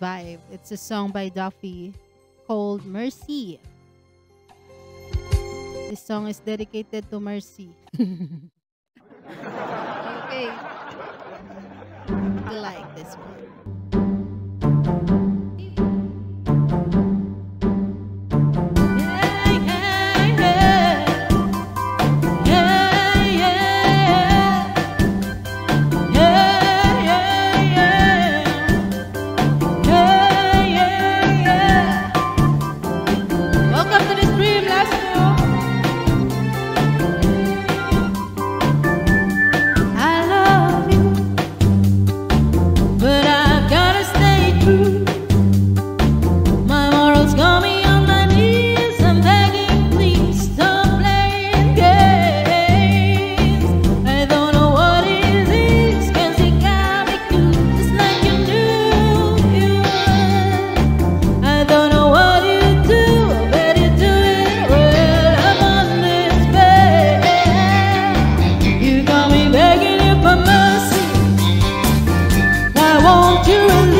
Vibe. It's a song by Duffy called Mercy. This song is dedicated to Mercy. okay. I like this one. I want you.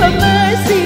of mercy.